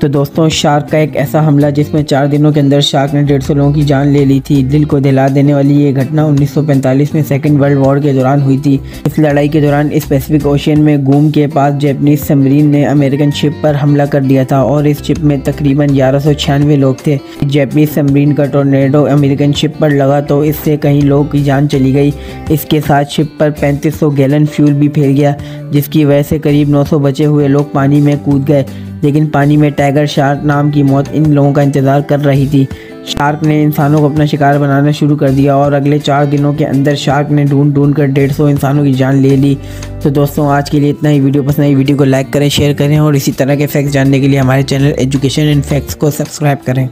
तो दोस्तों, शार्क का एक ऐसा हमला जिसमें चार दिनों के अंदर शार्क ने डेढ़ सौ लोगों की जान ले ली थी। दिल को दिला देने वाली ये घटना 1945 में सेकेंड वर्ल्ड वॉर के दौरान हुई थी। इस लड़ाई के दौरान इस पैसिफिक ओशियन में गुम के पास जैपनीज सबमरीन ने अमेरिकन शिप पर हमला कर दिया था और इस शिप में तकरीबन ग्यारह लोग थे। जैपनीज सबमरीन का टोर्नेडो अमेरिकन शिप पर लगा तो इससे कई लोगों की जान चली गई। इसके साथ शिप पर पैंतीस गैलन फ्यूल भी फैल गया, जिसकी वजह से करीब नौ सौ बचे हुए लोग पानी में कूद गए। लेकिन पानी में टाइगर शार्क नाम की मौत इन लोगों का इंतज़ार कर रही थी। शार्क ने इंसानों को अपना शिकार बनाना शुरू कर दिया और अगले चार दिनों के अंदर शार्क ने ढूंढ ढूंढ कर डेढ़ सौ इंसानों की जान ले ली। तो दोस्तों, आज के लिए इतना ही। वीडियो पसंद आई, वीडियो को लाइक करें, शेयर करें और इसी तरह के फैक्ट्स जानने के लिए हमारे चैनल एजुकेशन एंड फैक्ट्स को सब्सक्राइब करें।